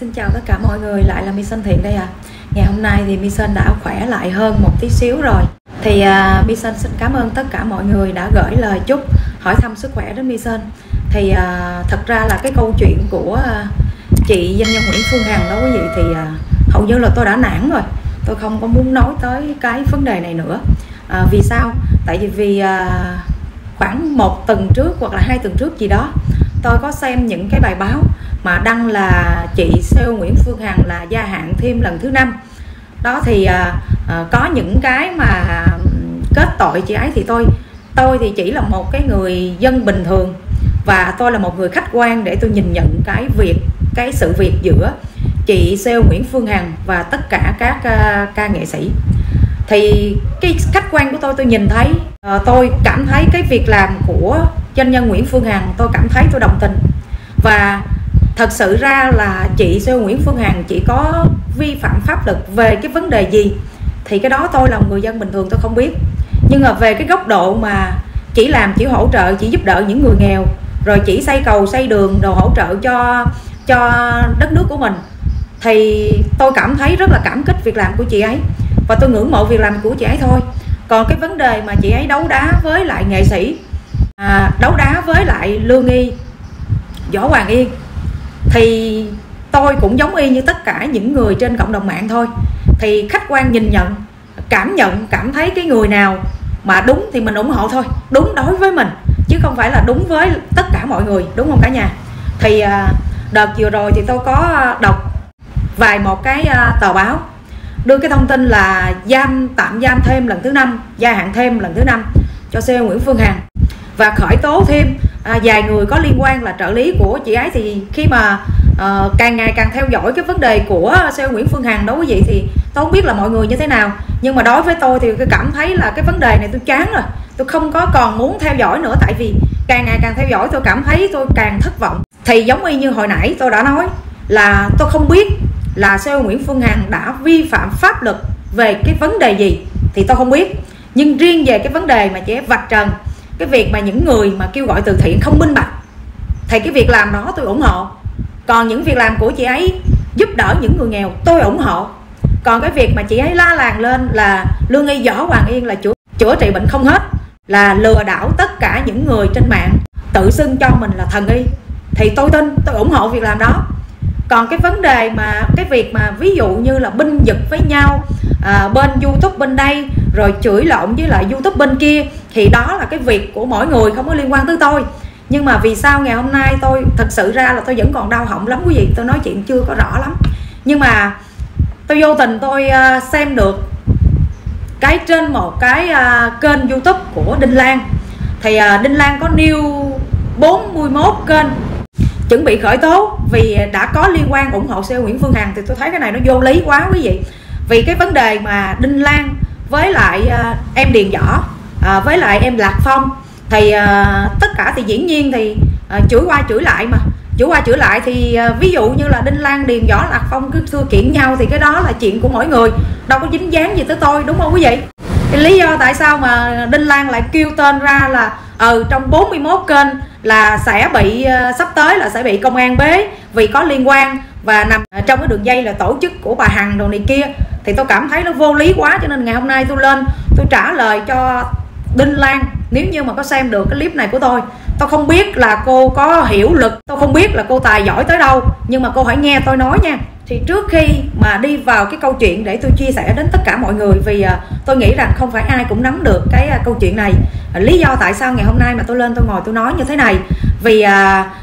Xin chào tất cả mọi người, lại là My Sơn Thiện đây à Ngày hôm nay thì My Sơn đã khỏe lại hơn một tí xíu rồi. Thì uh, My Sơn xin cảm ơn tất cả mọi người đã gửi lời chúc hỏi thăm sức khỏe đến My Sơn Thì uh, thật ra là cái câu chuyện của uh, chị doanh nhân Nguyễn Phương Hằng đó quý vị Thì uh, hầu như là tôi đã nản rồi. Tôi không có muốn nói tới cái vấn đề này nữa. Uh, Vì sao? Tại vì vì uh, khoảng một tuần trước hoặc là hai tuần trước gì đó tôi có xem những cái bài báo mà đăng là chị CEO Nguyễn Phương Hằng là gia hạn thêm lần thứ năm. Đó thì à, à, có những cái mà kết tội chị ấy thì tôi tôi thì chỉ là một cái người dân bình thường và tôi là một người khách quan để tôi nhìn nhận cái việc cái sự việc giữa chị CEO Nguyễn Phương Hằng và tất cả các uh, ca nghệ sĩ. Thì cái khách quan của tôi tôi nhìn thấy uh, tôi cảm thấy cái việc làm của doanh nhân Nguyễn Phương Hằng, tôi cảm thấy tôi đồng tình. Và thật sự ra là chị CEO Nguyễn Phương Hằng chỉ có vi phạm pháp luật về cái vấn đề gì thì cái đó tôi là một người dân bình thường, tôi không biết. Nhưng mà về cái góc độ mà chỉ làm, chỉ hỗ trợ, chỉ giúp đỡ những người nghèo, rồi chỉ xây cầu, xây đường, đồ hỗ trợ cho cho đất nước của mình, thì tôi cảm thấy rất là cảm kích việc làm của chị ấy. Và tôi ngưỡng mộ việc làm của chị ấy thôi. Còn cái vấn đề mà chị ấy đấu đá với lại nghệ sĩ à, đấu đá với lại lương y võ hoàng yên. Thì tôi cũng giống y như tất cả những người trên cộng đồng mạng thôi. Thì khách quan nhìn nhận cảm nhận cảm thấy cái người nào mà đúng thì mình ủng hộ thôi. Đúng đối với mình chứ không phải là đúng với tất cả mọi người đúng không cả nhà? Thì à, đợt vừa rồi thì tôi có đọc vài một cái à, tờ báo đưa cái thông tin là giam tạm giam thêm lần thứ năm gia hạn thêm lần thứ năm cho CEO Nguyễn Phương Hằng và khởi tố thêm à, vài người có liên quan là trợ lý của chị ấy thì khi mà à, càng ngày càng theo dõi cái vấn đề của CEO Nguyễn Phương Hằng đối với vị thì tôi không biết là mọi người như thế nào. Nhưng mà đối với tôi thì tôi cảm thấy là cái vấn đề này tôi chán rồi. Tôi không có còn muốn theo dõi nữa tại vì càng ngày càng theo dõi tôi cảm thấy tôi càng thất vọng. Thì giống y như hồi nãy tôi đã nói là tôi không biết là CEO Nguyễn Phương Hằng đã vi phạm pháp luật về cái vấn đề gì thì tôi không biết. Nhưng riêng về cái vấn đề mà chị vạch trần cái việc mà những người mà kêu gọi từ thiện không minh bạch, thì cái việc làm đó tôi ủng hộ. Còn những việc làm của chị ấy giúp đỡ những người nghèo, tôi ủng hộ. Còn cái việc mà chị ấy la làng lên là lương y võ hoàng yên là chữa chữa trị bệnh không hết, là lừa đảo tất cả những người trên mạng, tự xưng cho mình là thần y, thì tôi tin, tôi ủng hộ việc làm đó. Còn cái vấn đề mà, cái việc mà ví dụ như là binh vực với nhau à, bên youtube bên đây rồi chửi lộn với lại youtube bên kia thì đó là cái việc của mỗi người không có liên quan tới tôi. Nhưng mà vì sao ngày hôm nay tôi thật sự ra là tôi vẫn còn đau họng lắm quý vị tôi nói chuyện chưa có rõ lắm. Nhưng mà tôi vô tình tôi uh, xem được cái trên một cái uh, kênh youtube của đinh lan. Thì uh, đinh lan có nêu 41 kênh chuẩn bị khởi tố vì đã có liên quan ủng hộ CEO Nguyễn Phương Hằng thì tôi thấy cái này nó vô lý quá quý vị vì cái vấn đề mà Đinh Lan với lại uh, em Điền Võ uh, với lại em Lạc Phong thì uh, tất cả thì dĩ nhiên thì uh, chửi qua chửi lại mà. Chửi qua chửi lại thì uh, ví dụ như là Đinh Lan Điền Võ Lạc Phong cứ thưa kiện nhau thì cái đó là chuyện của mỗi người. Đâu có dính dáng gì tới tôi đúng không quý vị? Cái lý do tại sao mà Đinh Lan lại kêu tên ra là ừ trong 41 kênh là sẽ bị uh, sắp tới là sẽ bị công an bế vì có liên quan và nằm trong cái đường dây là tổ chức của bà Hằng đồ này kia thì tôi cảm thấy nó vô lý quá, cho nên ngày hôm nay tôi lên tôi trả lời cho Đinh Lan. Nếu như mà có xem được cái clip này của tôi tôi không biết là cô có hiểu lực tôi không biết là cô tài giỏi tới đâu. Nhưng mà cô hãy nghe tôi nói nha. Thì trước khi mà đi vào cái câu chuyện để tôi chia sẻ đến tất cả mọi người, vì à, tôi nghĩ rằng không phải ai cũng nắm được cái à, câu chuyện này. À, lý do tại sao ngày hôm nay mà tôi lên tôi ngồi tôi nói như thế này? Vì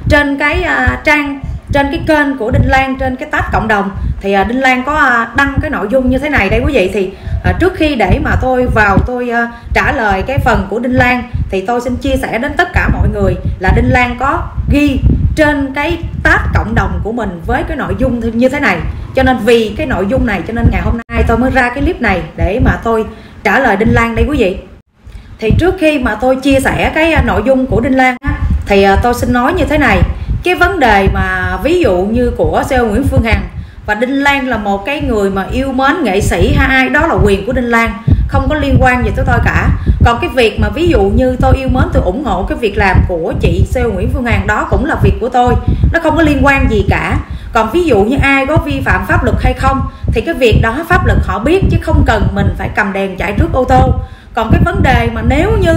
trên cái trang, trên cái kênh của Đinh Lan, trên cái tab cộng đồng thì à, Đinh Lan có à, đăng cái nội dung như thế này đây quý vị. Thì à, trước khi để mà tôi vào tôi trả lời cái phần của Đinh Lan, thì tôi xin chia sẻ đến tất cả mọi người là Đinh Lan có ghi trên cái tab cộng đồng của mình với cái nội dung như thế này. Cho nên vì cái nội dung này, cho nên ngày hôm nay tôi mới ra cái clip này để mà tôi trả lời Đinh Lan đây quý vị. Thì trước khi mà tôi chia sẻ cái nội dung của Đinh Lan thì tôi xin nói như thế này. Cái vấn đề mà ví dụ như của CEO Nguyễn Phương Hằng và Đinh Lan là một cái người mà yêu mến nghệ sĩ hay ai đó là quyền của Đinh Lan không có liên quan gì tới tôi cả. Còn cái việc mà ví dụ như tôi yêu mến tôi ủng hộ cái việc làm của chị CEO Nguyễn Phương Hằng đó cũng là việc của tôi nó không có liên quan gì cả. Còn ví dụ như ai có vi phạm pháp luật hay không thì cái việc đó pháp luật họ biết chứ không cần mình phải cầm đèn chạy trước ô tô. Còn cái vấn đề mà nếu như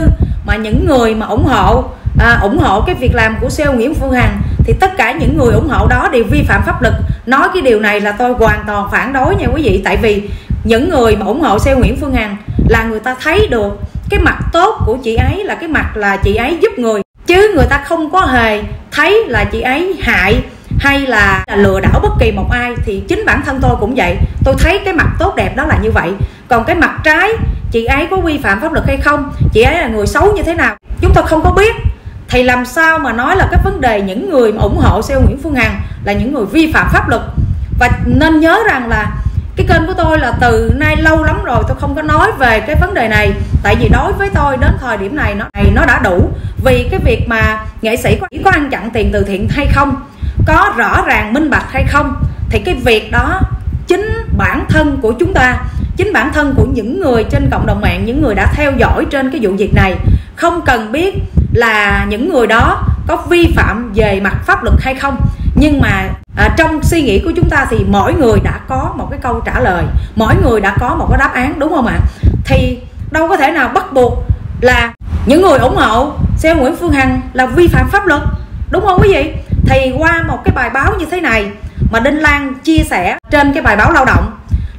mà những người mà ủng hộ à, ủng hộ cái việc làm của CEO Nguyễn Phương Hằng thì tất cả những người ủng hộ đó đều vi phạm pháp luật. Nói cái điều này là tôi hoàn toàn phản đối nha quý vị. Tại vì những người mà ủng hộ xe Nguyễn Phương Hằng là người ta thấy được cái mặt tốt của chị ấy là cái mặt là chị ấy giúp người. Chứ người ta không có hề thấy là chị ấy hại hay là lừa đảo bất kỳ một ai. Thì chính bản thân tôi cũng vậy. Tôi thấy cái mặt tốt đẹp đó là như vậy. Còn cái mặt trái, chị ấy có vi phạm pháp luật hay không? Chị ấy là người xấu như thế nào? Chúng tôi không có biết thì làm sao mà nói là cái vấn đề những người mà ủng hộ CEO Nguyễn Phương Hằng là những người vi phạm pháp luật? Và nên nhớ rằng là cái kênh của tôi là từ nay lâu lắm rồi tôi không có nói về cái vấn đề này. Tại vì đối với tôi đến thời điểm này nó này nó đã đủ. Vì cái việc mà nghệ sĩ có, có ăn chặn tiền từ thiện hay không có rõ ràng minh bạch hay không thì cái việc đó chính bản thân của chúng ta chính bản thân của những người trên cộng đồng mạng những người đã theo dõi trên cái vụ việc này không cần biết là những người đó có vi phạm về mặt pháp luật hay không. Nhưng mà à, trong suy nghĩ của chúng ta thì mỗi người đã có một cái câu trả lời mỗi người đã có một cái đáp án đúng không ạ? Thì đâu có thể nào bắt buộc là những người ủng hộ xe Nguyễn Phương Hằng là vi phạm pháp luật đúng không quý vị? Thì qua một cái bài báo như thế này mà Đinh Lan chia sẻ trên cái bài báo lao động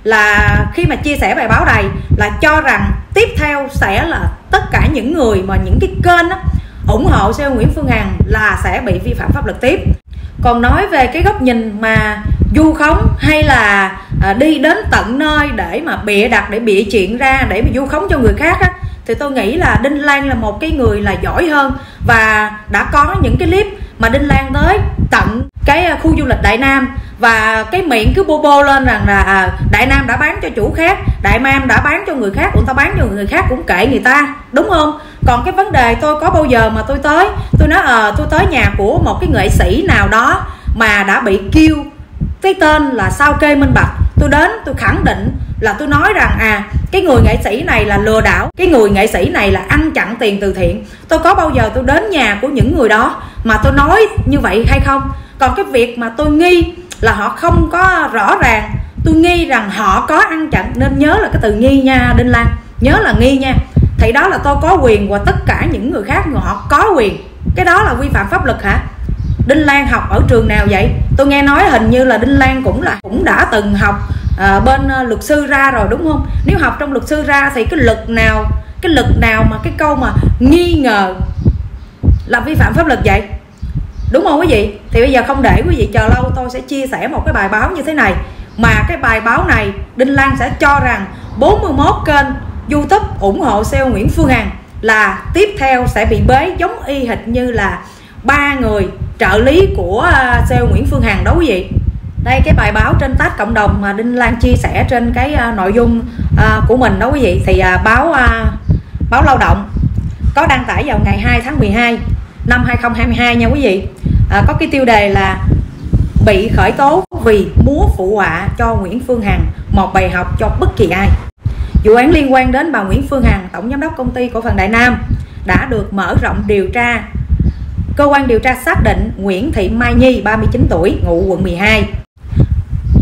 là khi mà chia sẻ bài báo này là cho rằng tiếp theo sẽ là tất cả những người mà những cái kênh đó, ủng hộ CEO Nguyễn Phương Hằng là sẽ bị vi phạm pháp luật tiếp. Còn nói về cái góc nhìn mà du khống hay là à, đi đến tận nơi để mà bịa đặt để bịa chuyện ra để mà du khống cho người khác á thì tôi nghĩ là Đinh Lan là một cái người là giỏi hơn và đã có những cái clip mà Đinh Lan tới tận cái à, khu du lịch Đại Nam và cái miệng cứ bô bô lên rằng là à, Đại Nam đã bán cho chủ khác Đại Nam đã bán cho người khác cũng ta bán cho người khác cũng kệ người ta đúng không? Còn cái vấn đề tôi có bao giờ mà tôi tới tôi nói ờ à, tôi tới nhà của một cái nghệ sĩ nào đó mà đã bị kêu cái tên là sao kê minh bạch tôi đến tôi khẳng định là tôi nói rằng à cái người nghệ sĩ này là lừa đảo cái người nghệ sĩ này là ăn chặn tiền từ thiện. Tôi có bao giờ tôi đến nhà của những người đó mà tôi nói như vậy hay không? Còn cái việc mà tôi nghi là họ không có rõ ràng. Tôi nghi rằng họ có ăn chặn nên nhớ là cái từ nghi nha đinh lan. Nhớ là nghi nha. Thì đó là tôi có quyền và tất cả những người khác người họ có quyền. Cái đó là vi phạm pháp luật hả? Đinh Lan học ở trường nào vậy? Tôi nghe nói hình như là Đinh Lan cũng là cũng đã từng học à, bên uh, luật sư ra rồi đúng không? Nếu học trong luật sư ra thì cái luật nào cái luật nào mà cái câu mà nghi ngờ là vi phạm pháp luật vậy? Đúng không quý vị? Thì bây giờ không để quý vị chờ lâu, tôi sẽ chia sẻ một cái bài báo như thế này. Mà cái bài báo này, Đinh Lan sẽ cho rằng 41 kênh YouTube ủng hộ CEO Nguyễn Phương Hằng là tiếp theo sẽ bị bế giống y hệt như là ba người trợ lý của ờ, CEO Nguyễn Phương Hằng đó quý vị. Đây, cái bài báo trên tách cộng đồng mà Đinh Lan chia sẻ trên cái ờ, nội dung ờ, của mình đó quý vị. Thì báo báo lao động có đăng tải vào ngày 2 tháng 12 năm 2022 nha quý vị à, có cái tiêu đề là bị khởi tố vì múa phụ họa cho Nguyễn Phương Hằng một bài học cho bất kỳ ai. Vụ án liên quan đến bà Nguyễn Phương Hằng tổng giám đốc công ty cổ phần Đại Nam đã được mở rộng điều tra. Cơ quan điều tra xác định Nguyễn Thị Mai Nhi 39 tuổi ngụ quận 12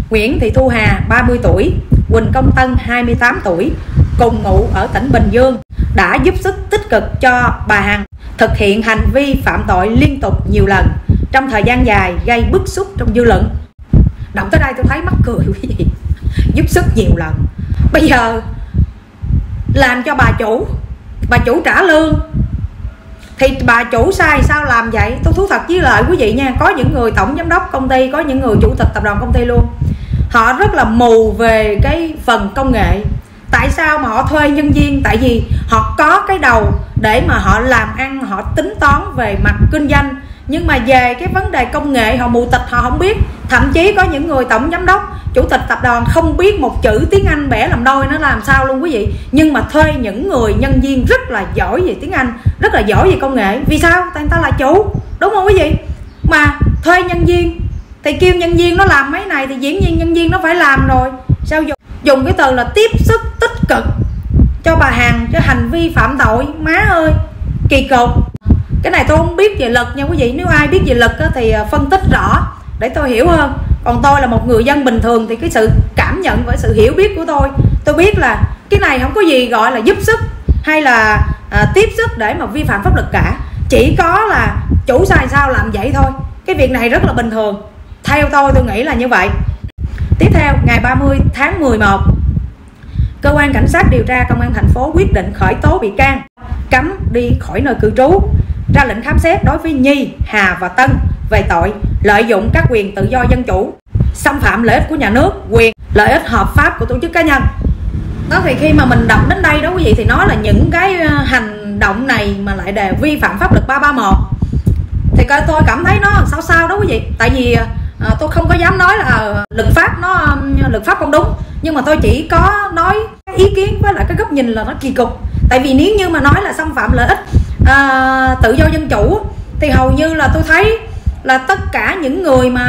Nguyễn Thị Thu Hà 30 tuổi Quỳnh Công Tân 28 tuổi cùng ngụ ở tỉnh Bình Dương đã giúp sức tích cực cho bà Hằng thực hiện hành vi phạm tội liên tục nhiều lần trong thời gian dài gây bức xúc trong dư luận. Động tới đây tôi thấy mắc cười quý vị. Giúp sức nhiều lần. Bây giờ làm cho bà chủ bà chủ trả lương. Thì bà chủ sai sao làm vậy? Tôi thú thật với lại quý vị nha. Có những người tổng giám đốc công ty, có những người chủ tịch tập đoàn công ty luôn. Họ rất là mù về cái phần công nghệ. Tại sao mà họ thuê nhân viên? Tại vì họ có cái đầu để mà họ làm ăn, họ tính toán về mặt kinh doanh nhưng mà về cái vấn đề công nghệ, họ mù tịch họ không biết. Thậm chí có những người tổng giám đốc, chủ tịch tập đoàn không biết một chữ tiếng anh bẻ làm đôi nó làm sao luôn quý vị. Nhưng mà thuê những người nhân viên rất là giỏi về tiếng anh, rất là giỏi về công nghệ. Vì sao? Tại người ta là chủ, đúng không quý vị? Mà thuê nhân viên, thì kêu nhân viên nó làm mấy này thì diễn viên nhân viên nó phải làm rồi. Sao dùng dùng cái từ là tiếp sức tích cực cho bà Hằng cho hành vi phạm tội? Má ơi, kỳ cục cái này tôi không biết về luật nha quý vị. Nếu ai biết về luật thì à, phân tích rõ để tôi hiểu hơn. Còn tôi là một người dân bình thường thì cái sự cảm nhận và sự hiểu biết của tôi tôi biết là cái này không có gì gọi là giúp sức hay là à, tiếp sức để mà vi phạm pháp luật cả. Chỉ có là chủ sai sao làm vậy thôi. Cái việc này rất là bình thường. Theo tôi tôi nghĩ là như vậy. Tiếp theo ngày 30 tháng 11 cơ quan cảnh sát điều tra công an thành phố quyết định khởi tố bị can cấm đi khỏi nơi cư trú ra lệnh khám xét đối với Nhi, Hà và Tân về tội lợi dụng các quyền tự do dân chủ xâm phạm lợi ích của nhà nước quyền lợi ích hợp pháp của tổ chức cá nhân. Đó thì khi mà mình đọc đến đây đó quý vị thì nói là những cái ờ, hành động này mà lại đề vi phạm pháp luật 331 thì coi tôi cảm thấy nó sao sao đó quý vị. Tại vì à, tôi không có dám nói là luật pháp nó luật pháp không đúng. Nhưng mà tôi chỉ có nói ý kiến với lại cái góc nhìn là nó kỳ cục. Tại vì nếu như mà nói là xâm phạm lợi ích à, tự do dân chủ. Thì hầu như là tôi thấy là tất cả những người mà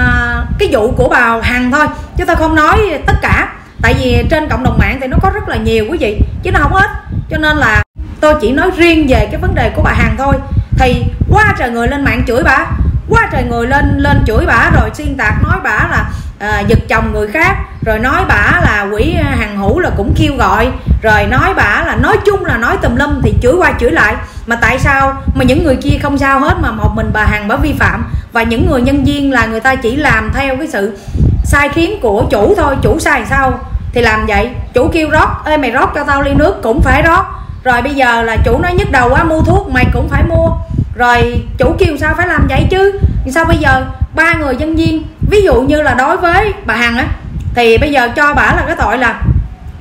cái vụ của bà hằng thôi chứ tôi không nói tất cả. Tại vì trên cộng đồng mạng thì nó có rất là nhiều quý vị chứ nó không hết cho nên là tôi chỉ nói riêng về cái vấn đề của bà hằng thôi thì quá trời người lên mạng chửi bà. Quá trời người lên lên chửi bà rồi xuyên tạc nói bà là à, giật chồng người khác rồi nói bà là quỷ à, hàng hữu là cũng kêu gọi rồi nói bà là nói chung là nói tùm lum thì chửi qua chửi lại. Mà tại sao? Mà những người kia không sao hết mà một mình bà hằng bà vi phạm. Và những người nhân viên là người ta chỉ làm theo cái sự sai khiến của chủ thôi chủ sai sao thì làm vậy? Chủ kêu rót ơi mày rót cho tao ly nước. Cũng phải rót rồi bây giờ là chủ nói nhức đầu quá mua thuốc mày cũng phải mua. Rồi chủ kêu sao phải làm vậy chứ? Sao bây giờ? Ba người nhân viên ví dụ như là đối với bà hằng á thì bây giờ cho bà là cái tội là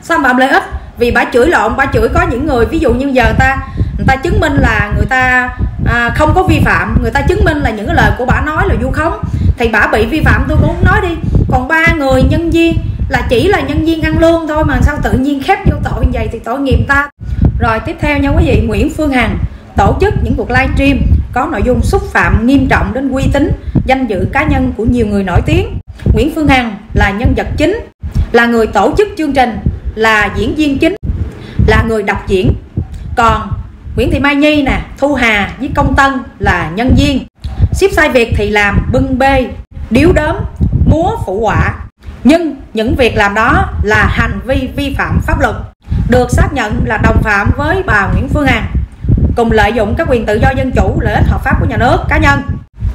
xâm phạm lợi ích. Vì bà chửi lộn bà chửi có những người ví dụ như giờ ta người ta chứng minh là người ta à, không có vi phạm người ta chứng minh là những cái lời của bà nói là vu khống thì bà bị vi phạm tôi cũng nói đi. Còn ba người nhân viên là chỉ là nhân viên ăn lương thôi mà sao tự nhiên khép vô tội như vậy thì tội nghiệp ta? Rồi tiếp theo nha quý vị, Nguyễn Phương Hằng tổ chức những cuộc livestream có nội dung xúc phạm nghiêm trọng đến uy tín, danh dự cá nhân của nhiều người nổi tiếng. Nguyễn Phương Hằng là nhân vật chính, là người tổ chức chương trình, là diễn viên chính, là người đọc diễn. Còn Nguyễn Thị Mai Nhi nè, Thu Hà với Công Tân là nhân viên. Ship sai Việt thì làm bưng bê, điếu đớm múa phụ họa nhưng những việc làm đó là hành vi vi phạm pháp luật được xác nhận là đồng phạm với bà Nguyễn Phương Hằng, cùng lợi dụng các quyền tự do dân chủ, lợi ích hợp pháp của nhà nước, cá nhân.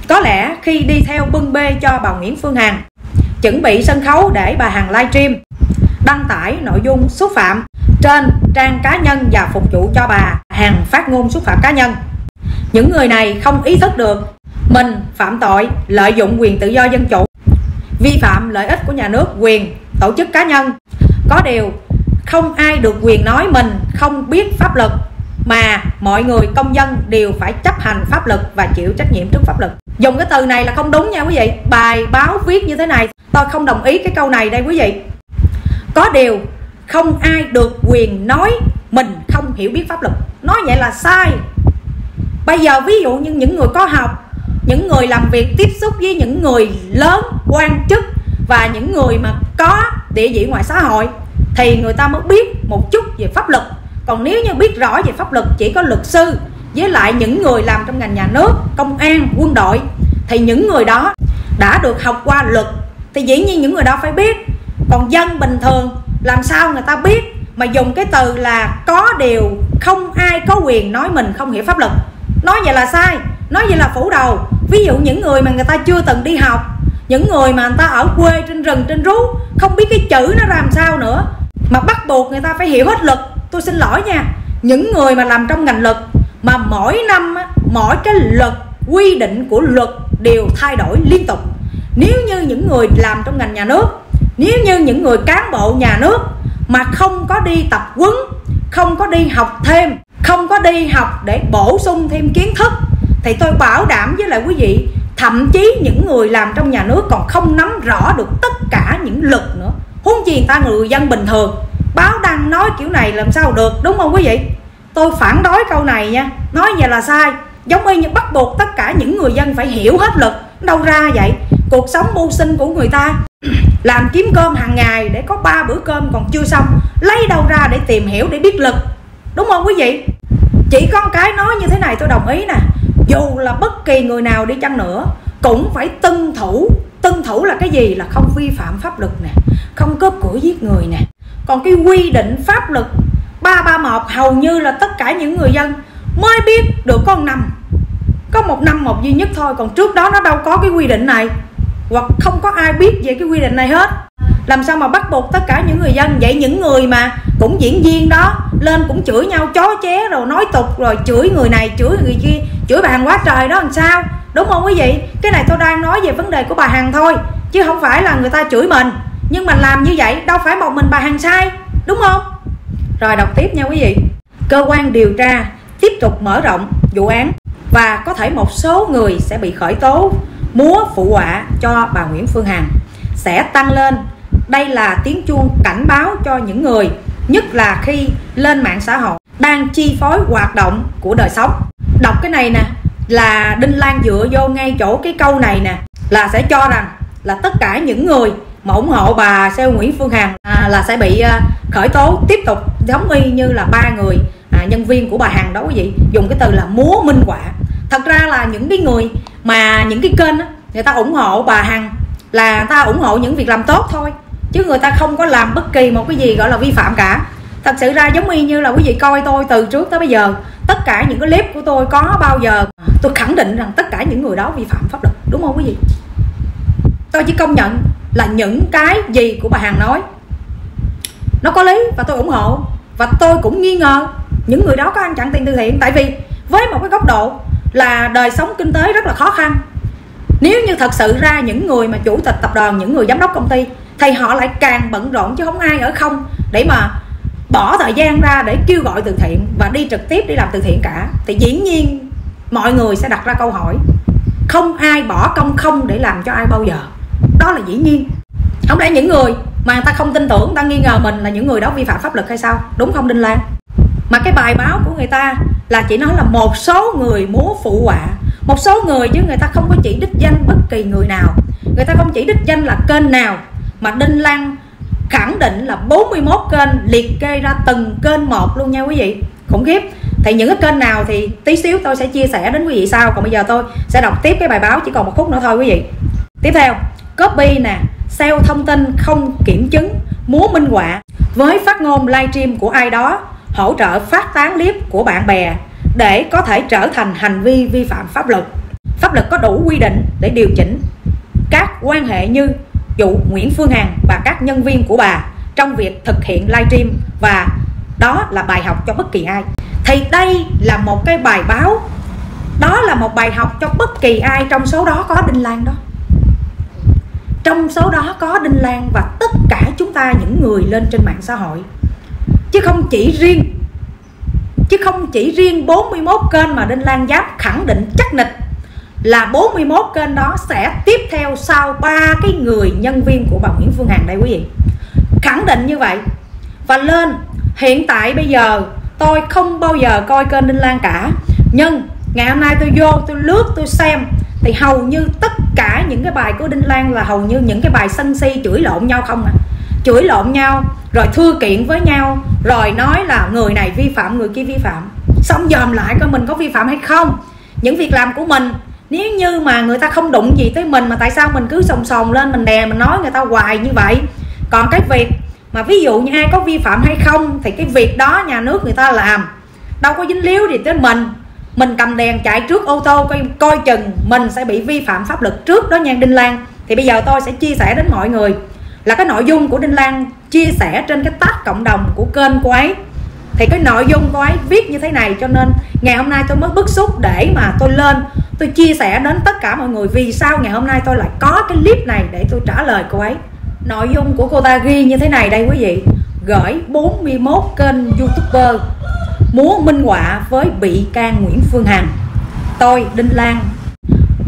Có lẽ khi đi theo bưng bê cho bà Nguyễn Phương Hằng, chuẩn bị sân khấu để bà Hằng livestream, đăng tải nội dung xúc phạm trên trang cá nhân và phục vụ cho bà Hằng phát ngôn xúc phạm cá nhân. Những người này không ý thức được mình phạm tội, lợi dụng quyền tự do dân chủ, vi phạm lợi ích của nhà nước, quyền tổ chức cá nhân. Có điều không ai được quyền nói mình không biết pháp luật, mà mọi người công dân đều phải chấp hành pháp luật và chịu trách nhiệm trước pháp luật. Dùng cái từ này là không đúng nha quý vị. Bài báo viết như thế này, tôi không đồng ý cái câu này đây quý vị. Có điều, không ai được quyền nói mình không hiểu biết pháp luật. Nói vậy là sai. Bây giờ ví dụ như những người có học, những người làm việc tiếp xúc với những người lớn quan chức và những người mà có địa vị ngoài xã hội thì người ta mới biết một chút về pháp luật. Còn nếu như biết rõ về pháp luật, chỉ có luật sư với lại những người làm trong ngành nhà nước, công an, quân đội, thì những người đó đã được học qua luật. Thì dĩ nhiên những người đó phải biết. Còn dân bình thường, làm sao người ta biết mà dùng cái từ là có điều không ai có quyền nói mình không hiểu pháp luật? Nói vậy là sai, nói vậy là phủ đầu. Ví dụ những người mà người ta chưa từng đi học, những người mà người ta ở quê trên rừng, trên rú, không biết cái chữ nó làm sao nữa mà bắt buộc người ta phải hiểu hết luật. Tôi xin lỗi nha. Những người mà làm trong ngành luật, mà mỗi năm mỗi cái luật, quy định của luật đều thay đổi liên tục. Nếu như những người làm trong ngành nhà nước, nếu như những người cán bộ nhà nước mà không có đi tập huấn, không có đi học thêm, không có đi học để bổ sung thêm kiến thức, thì tôi bảo đảm với lại quý vị, thậm chí những người làm trong nhà nước còn không nắm rõ được tất cả những luật nữa huống chi người ta người dân bình thường. Báo đăng nói kiểu này làm sao được, đúng không quý vị? Tôi phản đối câu này nha. Nói vậy là sai. Giống như bắt buộc tất cả những người dân phải hiểu hết luật. Đâu ra vậy? Cuộc sống mưu sinh của người ta. Làm kiếm cơm hàng ngày để có ba bữa cơm còn chưa xong. Lấy đâu ra để tìm hiểu, để biết lực đúng không quý vị? Chỉ có cái nói như thế này tôi đồng ý nè. Dù là bất kỳ người nào đi chăng nữa, cũng phải tuân thủ tuân thủ là cái gì? Là không vi phạm pháp luật nè, không cướp của giết người nè. Còn cái quy định pháp luật 331 hầu như là tất cả những người dân mới biết được con năm. Có một năm một duy nhất thôi, còn trước đó nó đâu có cái quy định này. Hoặc không có ai biết về cái quy định này hết. Làm sao mà bắt buộc tất cả những người dân, vậy những người mà cũng diễn viên đó, lên cũng chửi nhau, chó ché rồi nói tục, rồi chửi người này, chửi người kia, chửi bàn quá trời đó, làm sao? Đúng không quý vị? Cái này tôi đang nói về vấn đề của bà hằng thôi, chứ không phải là người ta chửi mình. Nhưng mà làm như vậy đâu phải một mình bà hằng sai, đúng không? Rồi đọc tiếp nha quý vị. Cơ quan điều tra tiếp tục mở rộng vụ án và có thể một số người sẽ bị khởi tố, múa phụ họa cho bà Nguyễn Phương Hằng. Sẽ tăng lên. Đây là tiếng chuông cảnh báo cho những người, nhất là khi lên mạng xã hội, đang chi phối hoạt động của đời sống. Đọc cái này nè là Đinh Lan dựa vô ngay chỗ cái câu này nè là sẽ cho rằng là tất cả những người mà ủng hộ bà CEO Nguyễn Phương Hằng à, là sẽ bị à, khởi tố tiếp tục giống y như là ba người à, nhân viên của bà Hằng đó quý vị. Dùng cái từ là múa minh họa. Thật ra là những cái người mà những cái kênh đó, người ta ủng hộ bà Hằng là người ta ủng hộ những việc làm tốt thôi chứ người ta không có làm bất kỳ một cái gì gọi là vi phạm cả thật sự ra giống y như là quý vị coi tôi từ trước tới bây giờ. Tất cả những cái clip của tôi có bao giờ tôi khẳng định rằng tất cả những người đó vi phạm pháp luật, đúng không quý vị? Tôi chỉ công nhận là những cái gì của bà Hằng nói. Nó có lý và tôi ủng hộ. Và tôi cũng nghi ngờ những người đó có ăn chặn tiền từ thiện. Tại vì với một cái góc độ là đời sống kinh tế rất là khó khăn. Nếu như thật sự ra những người mà chủ tịch tập đoàn, những người giám đốc công ty, thì họ lại càng bận rộn chứ không ai ở không để mà bỏ thời gian ra để kêu gọi từ thiện và đi trực tiếp đi làm từ thiện cả. Thì dĩ nhiên mọi người sẽ đặt ra câu hỏi, không ai bỏ công không để làm cho ai bao giờ. Đó là dĩ nhiên. Không lẽ những người mà người ta không tin tưởng, người ta nghi ngờ mình là những người đó vi phạm pháp luật hay sao? Đúng không, đinh lan? Mà cái bài báo của người ta là chỉ nói là một số người múa phụ họa, một số người chứ người ta không có chỉ đích danh bất kỳ người nào. Người ta không chỉ đích danh là kênh nào mà Đinh Lan khẳng định là 41 kênh liệt kê ra từng kênh một luôn nha quý vị. Khủng khiếp. Thì những cái kênh nào thì tí xíu tôi sẽ chia sẻ đến quý vị sau. Còn bây giờ tôi sẽ đọc tiếp cái bài báo chỉ còn một phút nữa thôi quý vị. Tiếp theo, copy nè, sale thông tin không kiểm chứng, múa minh họa với phát ngôn livestream của ai đó, hỗ trợ phát tán clip của bạn bè để có thể trở thành hành vi vi phạm pháp luật. Pháp luật có đủ quy định để điều chỉnh các quan hệ như vụ Nguyễn Phương Hằng và các nhân viên của bà trong việc thực hiện livestream. Và đó là bài học cho bất kỳ ai. Thì đây là một cái bài báo. Đó là một bài học cho bất kỳ ai trong số đó có Đinh Lan đó. Trong số đó có Đinh Lan và tất cả chúng ta, những người lên trên mạng xã hội. Chứ không chỉ riêng, chứ không chỉ riêng 41 kênh mà Đinh Lan Giáp khẳng định chắc nịch là 41 kênh đó sẽ tiếp theo sau ba cái người nhân viên của bà Nguyễn Phương Hằng đây quý vị. Khẳng định như vậy. Và lên, hiện tại bây giờ, tôi không bao giờ coi kênh Đinh Lan cả. Nhưng, ngày hôm nay tôi vô, tôi lướt, tôi xem, thì hầu như tất cả những cái bài của Đinh Lan là hầu như những cái bài sân si chửi lộn nhau không à. Chửi lộn nhau, rồi thưa kiện với nhau, rồi nói là người này vi phạm, người kia vi phạm. Xong dòm lại coi mình có vi phạm hay không. Những việc làm của mình nếu như mà người ta không đụng gì tới mình mà tại sao mình cứ sòng sòng lên mình đè mình nói người ta hoài như vậy? Còn cái việc mà ví dụ như ai có vi phạm hay không thì cái việc đó nhà nước người ta làm. Đâu có dính líu gì tới mình. Mình cầm đèn chạy trước ô tô coi, coi chừng mình sẽ bị vi phạm pháp luật trước đó nha Đinh Lan. Thì bây giờ tôi sẽ chia sẻ đến mọi người là cái nội dung của Đinh Lan chia sẻ trên cái tác cộng đồng của kênh của ấy thì cái nội dung của ấy viết như thế này, cho nên ngày hôm nay tôi mới bức xúc để mà tôi lên. Tôi chia sẻ đến tất cả mọi người vì sao ngày hôm nay tôi lại có cái clip này để tôi trả lời cô ấy. Nội dung của cô ta ghi như thế này đây quý vị. Gửi 41 kênh youtuber múa minh họa với bị can Nguyễn Phương Hằng. Tôi, Đinh Lan,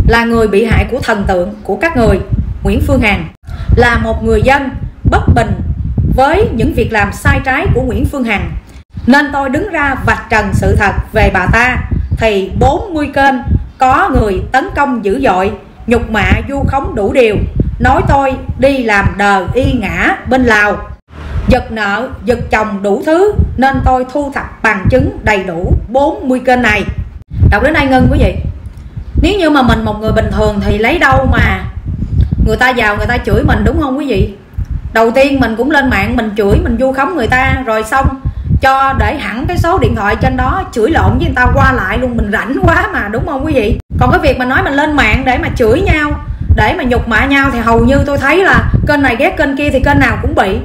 là người bị hại của thần tượng của các người, Nguyễn Phương Hằng. Là một người dân bất bình với những việc làm sai trái của Nguyễn Phương Hằng nên tôi đứng ra vạch trần sự thật về bà ta. Thì 40 kênh có người tấn công dữ dội nhục mạ du khống đủ điều nói tôi đi làm đờ y ngã bên lào. Giật nợ giật chồng đủ thứ nên tôi thu thập bằng chứng đầy đủ 40 kênh này. Đọc đến đây ngưng, quý vị. Nếu như mà mình một người bình thường thì lấy đâu mà người ta vào người ta chửi mình đúng không quý vị? Đầu tiên mình cũng lên mạng mình chửi mình vu khống người ta rồi xong cho để hẳn cái số điện thoại trên đó, chửi lộn với người ta qua lại luôn, mình rảnh quá mà, đúng không quý vị? Còn cái việc mà nói mình lên mạng để mà chửi nhau, để mà nhục mạ nhau thì hầu như tôi thấy là kênh này ghét kênh kia thì kênh nào cũng bị.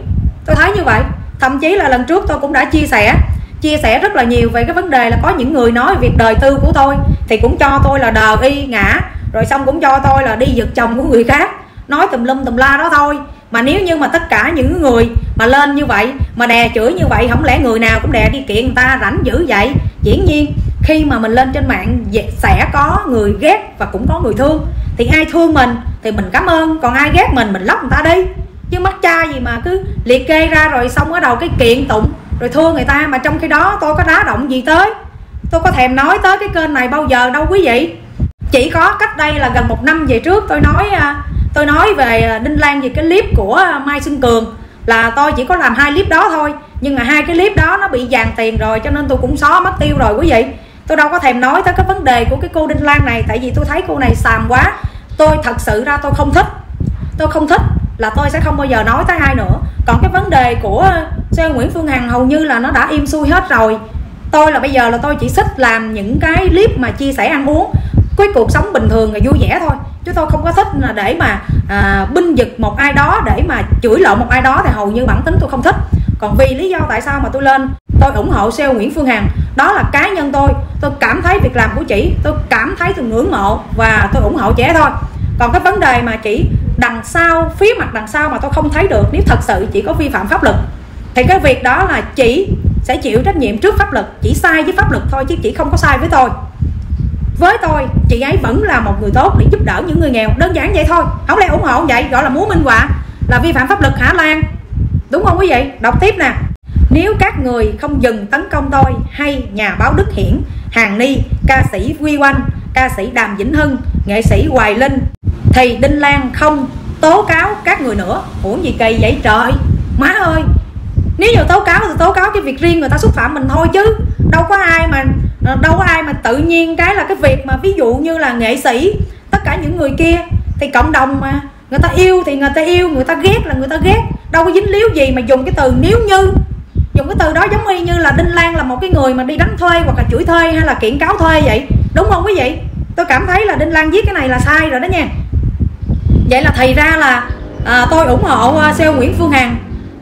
Tôi thấy như vậy. Thậm chí là lần trước tôi cũng đã chia sẻ chia sẻ rất là nhiều về cái vấn đề là có những người nói việc đời tư của tôi, thì cũng cho tôi là đờ y ngã, rồi xong cũng cho tôi là đi giật chồng của người khác, nói tùm lum tùm la đó thôi mà nếu như mà tất cả những người mà lên như vậy, mà đè chửi như vậy, không lẽ người nào cũng đè đi kiện người ta rảnh dữ vậy? Dĩ nhiên, khi mà mình lên trên mạng sẽ có người ghét và cũng có người thương. Thì ai thương mình thì mình cảm ơn, còn ai ghét mình mình lóc người ta đi. Chứ mắc cha gì mà cứ liệt kê ra rồi xong ở đầu cái kiện tụng, rồi thương người ta, mà trong khi đó tôi có đá động gì tới? Tôi có thèm nói tới cái kênh này bao giờ đâu quý vị. Chỉ có cách đây là gần một năm về trước tôi nói à, tôi nói về à, đinh lan về cái clip của à, mai xuân cường. Là tôi chỉ có làm hai clip đó thôi, nhưng mà hai cái clip đó nó bị dàn tiền rồi, cho nên tôi cũng xóa mất tiêu rồi quý vị. Tôi đâu có thèm nói tới cái vấn đề của cái cô đinh lan này, tại vì tôi thấy cô này xàm quá. Tôi thật sự ra tôi không thích. Tôi không thích là tôi sẽ không bao giờ nói tới ai nữa. Còn cái vấn đề của à, xe Nguyễn Phương Hằng hầu như là nó đã im xuôi hết rồi. Tôi là bây giờ là tôi chỉ thích làm những cái clip mà chia sẻ ăn uống cái cuộc sống bình thường là vui vẻ thôi chứ tôi không có thích là để mà à, binh giật một ai đó để mà chửi lộn một ai đó thì hầu như bản tính tôi không thích. Còn vì lý do tại sao mà tôi lên tôi ủng hộ sale Nguyễn Phương Hằng đó là cá nhân tôi. Tôi cảm thấy việc làm của chị tôi cảm thấy tôi ngưỡng mộ và tôi ủng hộ trẻ thôi. Còn cái vấn đề mà chị đằng sau phía mặt đằng sau mà tôi không thấy được nếu thật sự chỉ có vi phạm pháp luật thì cái việc đó là chị sẽ chịu trách nhiệm trước pháp luật chỉ sai với pháp luật thôi chứ chỉ không có sai với tôi với tôi chị ấy vẫn là một người tốt để giúp đỡ những người nghèo. Đơn giản vậy thôi. Không lẽ ủng hộ vậy? Gọi là múa minh họa. Là vi phạm pháp luật hả lan? Đúng không quý vị? Đọc tiếp nè. Nếu các người không dừng tấn công tôi hay nhà báo Đức Hiển, Hàng Ni, ca sĩ Quy Oanh, ca sĩ Đàm Vĩnh Hưng, nghệ sĩ Hoài Linh thì Đinh Lan không tố cáo các người nữa. Ủa gì kỳ vậy trời? Má ơi, nếu như tố cáo thì tố cáo cái việc riêng người ta xúc phạm mình thôi chứ. Đâu có ai mà Ờ, đâu có ai mà tự nhiên cái là cái việc mà ví dụ như là nghệ sĩ tất cả những người kia thì cộng đồng mà người ta yêu thì người ta yêu người ta ghét là người ta ghét. Đâu có dính líu gì mà dùng cái từ nếu như dùng cái từ đó giống y như là đinh lan là một cái người mà đi đánh thuê hoặc là chửi thuê hay là kiện cáo thuê vậy. Đúng không quý vị? Tôi cảm thấy là đinh lan viết cái này là sai rồi đó nha. Vậy là thầy ra là à, tôi ủng hộ à, uh, CEO Nguyễn Phương Hằng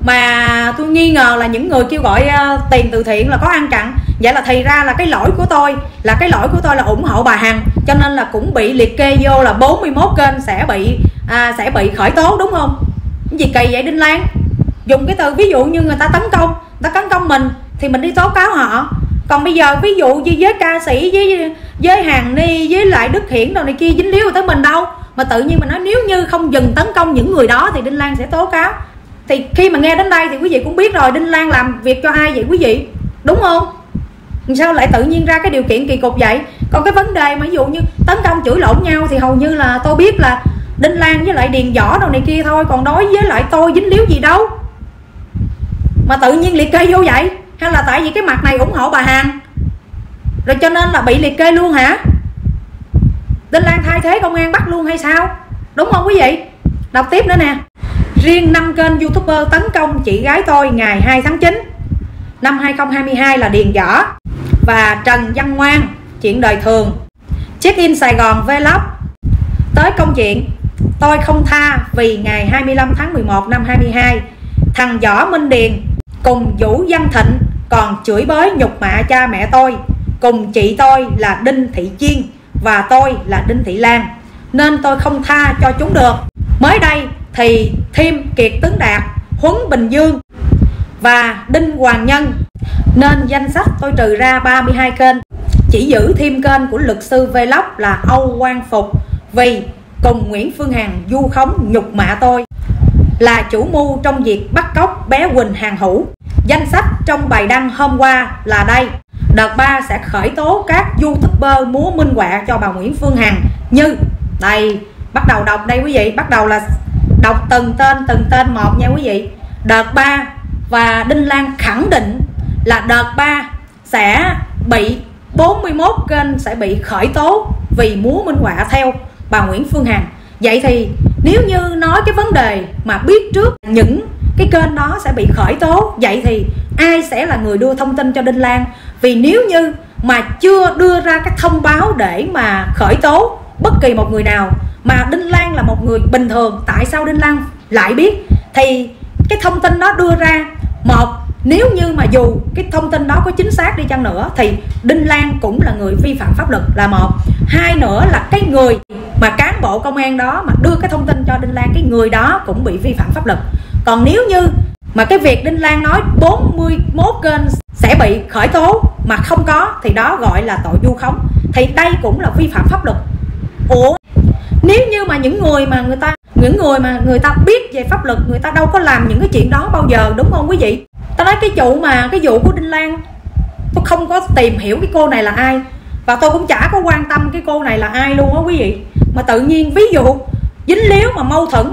mà tôi nghi ngờ là những người kêu gọi uh, tiền từ thiện là có ăn chặn vậy là thì ra là cái lỗi của tôi là cái lỗi của tôi là ủng hộ bà hằng. Cho nên là cũng bị liệt kê vô là 41 kênh sẽ bị à, sẽ bị khởi tố đúng không? Cái gì kỳ vậy đinh lan? Dùng cái từ ví dụ như người ta tấn công người ta tấn công mình thì mình đi tố cáo họ. Còn bây giờ ví dụ như với ca sĩ với với hàng ni với lại đức hiển đồ này kia dính líu tới mình đâu. Mà tự nhiên mình nói nếu như không dừng tấn công những người đó thì đinh lan sẽ tố cáo thì khi mà nghe đến đây thì quý vị cũng biết rồi, đinh lan làm việc cho ai vậy quý vị? Đúng không? Sao lại tự nhiên ra cái điều kiện kỳ cục vậy? Còn cái vấn đề mà ví dụ như tấn công chửi lộn nhau thì hầu như là tôi biết là đinh lan với lại điền võ đồ này kia thôi, còn đối với lại tôi dính líu gì đâu. Mà tự nhiên liệt kê vô vậy? Hay là tại vì cái mặt này ủng hộ bà hằng? Rồi cho nên là bị liệt kê luôn hả? Đinh lan thay thế công an bắt luôn hay sao? Đúng không quý vị? Đọc tiếp nữa nè riêng năm kênh youtuber tấn công chị gái tôi ngày 2 tháng 9 năm 2022 là Điền Võ và Trần Văn Ngoan, chuyện đời thường. Check in Sài Gòn vlog. Tới công chuyện, tôi không tha vì ngày 25 tháng 11 năm 22 thằng Võ Minh Điền cùng Vũ Văn Thịnh còn chửi bới nhục mạ cha mẹ tôi, cùng chị tôi là Đinh Thị Chiên và tôi là Đinh Thị Lan. Nên tôi không tha cho chúng được. Mới đây thì thêm Kiệt Tấn Đạt, Huấn Bình Dương và Đinh Hoàng Nhân. Nên danh sách tôi trừ ra 32 kênh. Chỉ giữ thêm kênh của luật sư Vlog là Âu Quang Phục. Vì cùng Nguyễn Phương Hằng, du khống, nhục mạ tôi là chủ mưu trong việc bắt cóc bé Quỳnh Hàng Hữu. Danh sách trong bài đăng hôm qua là đây. Đợt 3 sẽ khởi tố các youtuber múa minh họa cho bà Nguyễn Phương Hằng như đây. Bắt đầu đọc đây quý vị. Bắt đầu là đọc từng tên từng tên một nha quý vị. Đợt 3 và Đinh Lan khẳng định là đợt 3 sẽ bị 41 kênh sẽ bị khởi tố vì múa minh họa theo bà Nguyễn Phương Hằng. Vậy thì nếu như nói cái vấn đề mà biết trước những cái kênh đó sẽ bị khởi tố, vậy thì ai sẽ là người đưa thông tin cho đinh lan? Vì nếu như mà chưa đưa ra cái thông báo để mà khởi tố bất kỳ một người nào mà đinh lan là một người bình thường, tại sao đinh lan lại biết? Thì cái thông tin đó đưa ra, một, nếu như mà dù cái thông tin đó có chính xác đi chăng nữa, thì đinh lan cũng là người vi phạm pháp luật là một. Hai nữa là cái người mà cán bộ công an đó mà đưa cái thông tin cho đinh lan, cái người đó cũng bị vi phạm pháp luật. Còn nếu như mà cái việc đinh lan nói 41 kênh sẽ bị khởi tố mà không có, thì đó gọi là tội vu khống. Thì đây cũng là vi phạm pháp luật ủa? Nếu như mà những người mà người ta, những người mà người ta biết về pháp luật, người ta đâu có làm những cái chuyện đó bao giờ, đúng không quý vị? Ta nói cái vụ mà, cái vụ của đinh lan, tôi không có tìm hiểu cái cô này là ai, và tôi cũng chả có quan tâm cái cô này là ai luôn á quý vị. Mà tự nhiên, ví dụ, dính líu mà mâu thuẫn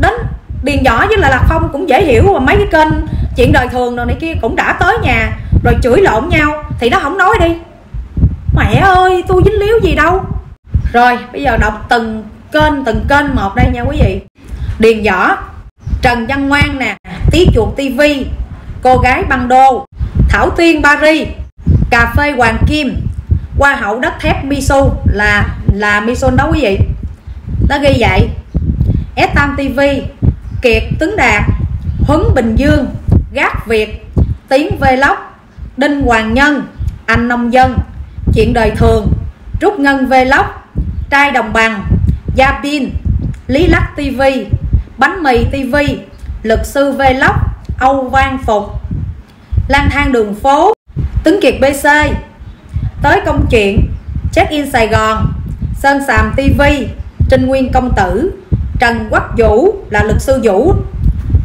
đến điền võ với lại lạc phong cũng dễ hiểu mà mấy cái kênh chuyện đời thường rồi này kia cũng đã tới nhà, rồi chửi lộn nhau, thì nó không nói đi. Mẹ ơi, tôi dính líu gì đâu rồi, bây giờ đọc từng kênh từng kênh một đây nha quý vị. Điền võ, trần văn ngoan nè, tí chuột tivi cô gái băng đô, thảo tiên paris, cà phê hoàng kim, hoa hậu đất thép miso là là miso đó quý vị. Nó ghi vậy. S tam tv kiệt tướng đạt, huấn bình dương, gác việt, tiến vlog đinh hoàng nhân, anh nông dân, chuyện đời thường, trúc ngân vlog trai đồng bằng, gia pin lý lắc tv bánh mì tv luật sư vlog, âu văn phục, lang thang đường phố tuấn kiệt bc tới công chuyện, check in sài gòn, sơn sàm tv trinh nguyên công tử, trần quốc vũ là luật sư vũ,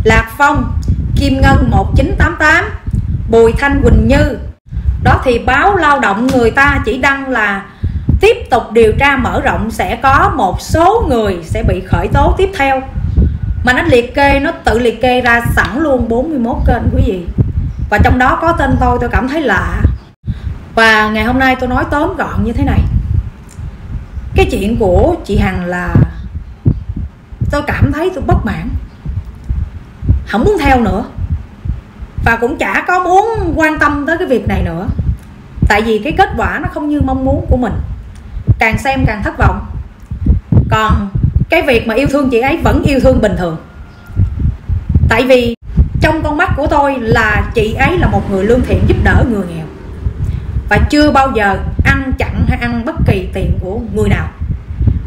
lạc phong, kim ngân 1988 bùi thanh quỳnh như. Đó thì báo lao động người ta chỉ đăng là tiếp tục điều tra mở rộng sẽ có một số người sẽ bị khởi tố tiếp theo. Mà nó liệt kê, nó tự liệt kê ra sẵn luôn 41 kênh quý vị. Và trong đó có tên tôi tôi cảm thấy lạ. Và ngày hôm nay tôi nói tóm gọn như thế này. Cái chuyện của chị hằng là tôi cảm thấy tôi bất mãn. Không muốn theo nữa. Và cũng chả có muốn quan tâm tới cái việc này nữa. Tại vì cái kết quả nó không như mong muốn của mình càng xem càng thất vọng. Còn cái việc mà yêu thương chị ấy vẫn yêu thương bình thường. Tại vì trong con mắt của tôi là chị ấy là một người lương thiện giúp đỡ người nghèo. Và chưa bao giờ ăn chặn hay ăn bất kỳ tiền của người nào.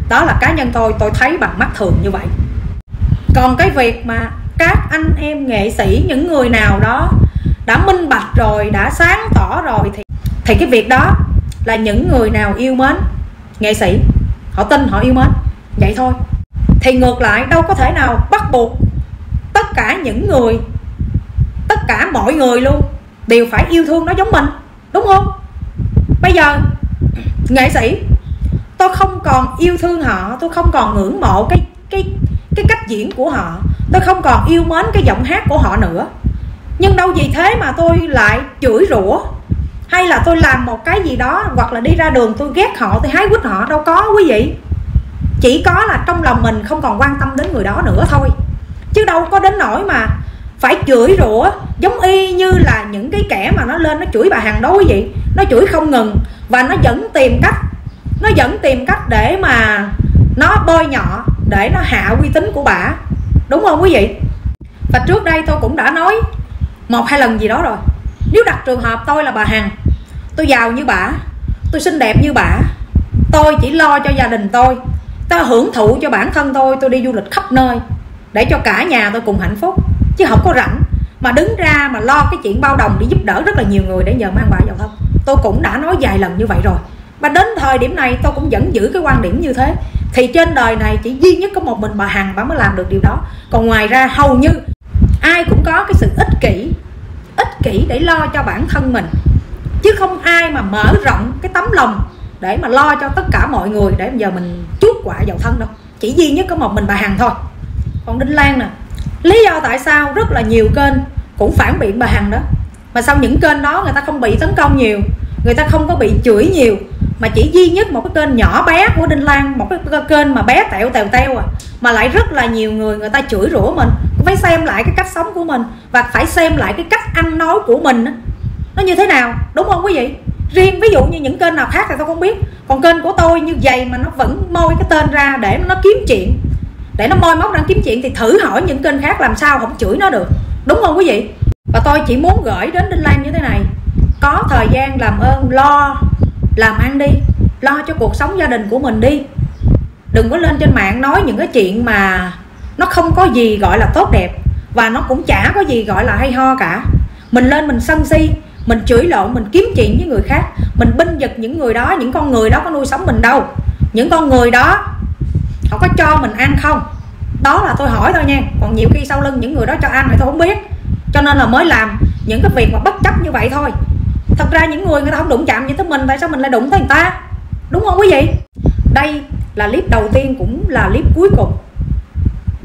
Đó là cá nhân tôi tôi thấy bằng mắt thường như vậy. Còn cái việc mà các anh em nghệ sĩ, những người nào đó đã minh bạch rồi, đã sáng tỏ rồi thì thì cái việc đó là những người nào yêu mến nghệ sĩ, họ tin họ yêu mến. Vậy thôi. Thì ngược lại, đâu có thể nào bắt buộc tất cả những người, tất cả mọi người luôn đều phải yêu thương nó giống mình, đúng không? Bây giờ, nghệ sĩ, tôi không còn yêu thương họ, tôi không còn ngưỡng mộ cái cái cái cách diễn của họ, tôi không còn yêu mến cái giọng hát của họ nữa. Nhưng đâu vì thế mà tôi lại chửi rủa hay là tôi làm một cái gì đó, hoặc là đi ra đường tôi ghét họ, tôi hái quýt họ, đâu có quý vị. Chỉ có là trong lòng mình không còn quan tâm đến người đó nữa thôi. Chứ đâu có đến nỗi mà phải chửi rủa, giống y như là những cái kẻ mà nó lên nó chửi bà hàng đó quý vị. Nó chửi không ngừng, và nó vẫn tìm cách, nó vẫn tìm cách để mà nó bôi nhọ, để nó hạ uy tín của bà. Đúng không quý vị? Và trước đây tôi cũng đã nói một hai lần gì đó rồi nếu đặt trường hợp tôi là bà hằng, tôi giàu như bà, tôi xinh đẹp như bà, tôi chỉ lo cho gia đình tôi tôi hưởng thụ cho bản thân tôi tôi đi du lịch khắp nơi, để cho cả nhà tôi cùng hạnh phúc. Chứ không có rảnh mà đứng ra mà lo cái chuyện bao đồng để giúp đỡ rất là nhiều người để nhờ mang bà giàu thân tôi cũng đã nói vài lần như vậy rồi. Và đến thời điểm này tôi cũng vẫn giữ cái quan điểm như thế. Thì trên đời này chỉ duy nhất có một mình bà hằng bà mới làm được điều đó. Còn ngoài ra hầu như ai cũng có cái sự ích kỷ ích kỷ để lo cho bản thân mình. Chứ không ai mà mở rộng cái tấm lòng để mà lo cho tất cả mọi người để giờ mình chuốt quả vào thân đâu. Chỉ duy nhất có một mình bà hằng thôi. Còn đinh lan nè, lý do tại sao rất là nhiều kênh cũng phản biện bà hằng đó. Mà sao những kênh đó người ta không bị tấn công nhiều, người ta không có bị chửi nhiều, mà chỉ duy nhất một cái kênh nhỏ bé của đinh lan, một cái kênh mà bé tẹo tèo teo à mà lại rất là nhiều người người ta chửi rủa mình phải xem lại cái cách sống của mình và phải xem lại cái cách ăn nói của mình nó như thế nào? Đúng không quý vị? Riêng ví dụ như những kênh nào khác thì tôi không biết. Còn kênh của tôi như vậy mà nó vẫn môi cái tên ra để nó kiếm chuyện. Để nó môi móc đang kiếm chuyện thì thử hỏi những kênh khác làm sao không chửi nó được. Đúng không quý vị? Và tôi chỉ muốn gửi đến đinh lan như thế này. Có thời gian làm ơn, lo, làm ăn đi. Lo cho cuộc sống gia đình của mình đi. Đừng có lên trên mạng nói những cái chuyện mà nó không có gì gọi là tốt đẹp, và nó cũng chả có gì gọi là hay ho cả. Mình lên mình sân si, mình chửi lộn, mình kiếm chuyện với người khác, mình binh giật những người đó, những con người đó có nuôi sống mình đâu. Những con người đó, họ có cho mình ăn không? Đó là tôi hỏi thôi nha. Còn nhiều khi sau lưng những người đó cho ăn thì tôi không biết. Cho nên là mới làm những cái việc mà bất chấp như vậy thôi. Thật ra những người người ta không đụng chạm gì tới mình, tại sao mình lại đụng tới người ta? Đúng không quý vị? Đây là clip đầu tiên cũng là clip cuối cùng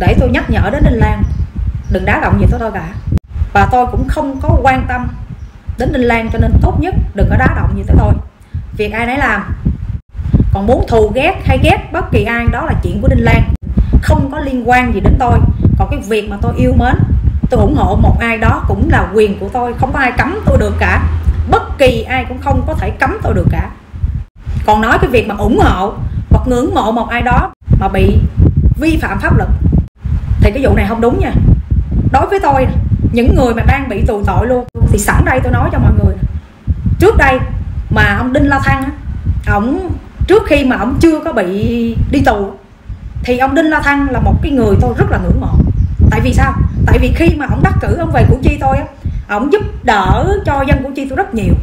để tôi nhắc nhở đến Đinh Lan. Đừng đá động gì tới tôi cả. Và tôi cũng không có quan tâm đến Đinh Lan cho nên tốt nhất đừng có đá động gì tới tôi. Việc ai nấy làm. Còn muốn thù ghét hay ghét bất kỳ ai đó là chuyện của Đinh Lan. Không có liên quan gì đến tôi. Còn cái việc mà tôi yêu mến, tôi ủng hộ một ai đó cũng là quyền của tôi. Không có ai cấm tôi được cả. Bất kỳ ai cũng không có thể cấm tôi được cả. Còn nói cái việc mà ủng hộ, hoặc ngưỡng mộ một ai đó mà bị vi phạm pháp luật thì cái vụ này không đúng nha. Đối với tôi những người mà đang bị tù tội luôn thì sẵn đây tôi nói cho mọi người. Trước đây mà ông đinh la thăng ổng trước khi mà ông chưa có bị đi tù thì ông đinh la thăng là một cái người tôi rất là ngưỡng mộ. Tại vì sao? Tại vì khi mà ông đắc cử ông về củ chi tôi ông giúp đỡ cho dân củ chi tôi rất nhiều.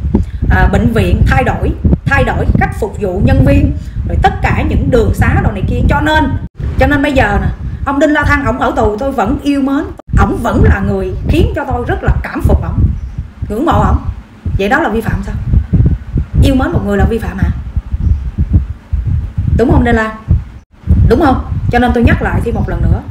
À, bệnh viện thay đổi thay đổi cách phục vụ nhân viên rồi tất cả những đường xá đồ này kia. Cho nên cho nên bây giờ nè ông đinh la thăng, ổng ở tù, tôi vẫn yêu mến. Ổng vẫn là người khiến cho tôi rất là cảm phục ổng, ngưỡng mộ ổng. Vậy đó là vi phạm sao? Yêu mến một người là vi phạm hả? Đúng không, đinh la? Đúng không? Cho nên tôi nhắc lại thêm một lần nữa.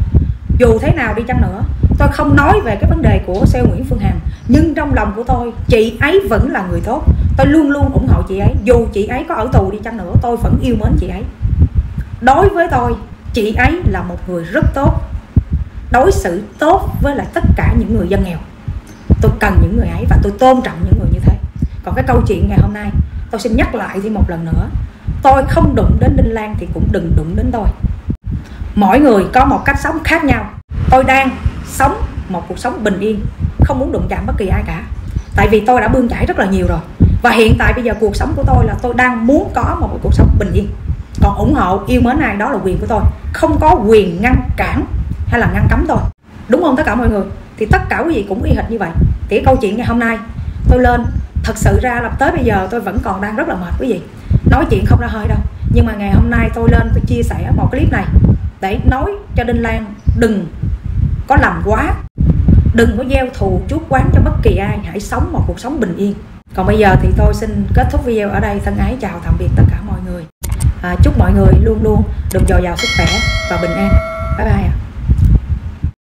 Dù thế nào đi chăng nữa, tôi không nói về cái vấn đề của sale Nguyễn Phương Hằng, nhưng trong lòng của tôi, chị ấy vẫn là người tốt. Tôi luôn luôn ủng hộ chị ấy. Dù chị ấy có ở tù đi chăng nữa, tôi vẫn yêu mến chị ấy. Đối với tôi chị ấy là một người rất tốt. Đối xử tốt với lại tất cả những người dân nghèo. Tôi cần những người ấy và tôi tôn trọng những người như thế. Còn cái câu chuyện ngày hôm nay, tôi xin nhắc lại thêm một lần nữa. Tôi không đụng đến đinh lan thì cũng đừng đụng đến tôi. Mỗi người có một cách sống khác nhau. Tôi đang sống một cuộc sống bình yên, không muốn đụng chạm bất kỳ ai cả. Tại vì tôi đã bươn chải rất là nhiều rồi. Và hiện tại bây giờ cuộc sống của tôi là tôi đang muốn có một cuộc sống bình yên còn ủng hộ yêu mến ai, đó là quyền của tôi. Không có quyền ngăn cản hay là ngăn cấm tôi. Đúng không tất cả mọi người? Thì tất cả quý vị cũng y hệt như vậy. Thì cái câu chuyện ngày hôm nay, tôi lên, thật sự ra là tới bây giờ tôi vẫn còn đang rất là mệt quý vị. Nói chuyện không ra hơi đâu. Nhưng mà ngày hôm nay tôi lên tôi chia sẻ một clip này. Để nói cho Đinh Lan đừng có làm quá. Đừng có gieo thù, chuốc quán cho bất kỳ ai. Hãy sống một cuộc sống bình yên. Còn bây giờ thì tôi xin kết thúc video ở đây. Thân ái chào, tạm biệt tất cả mọi người à, chúc mọi người luôn luôn được dồi dào sức khỏe và bình an. Bye bye ạ.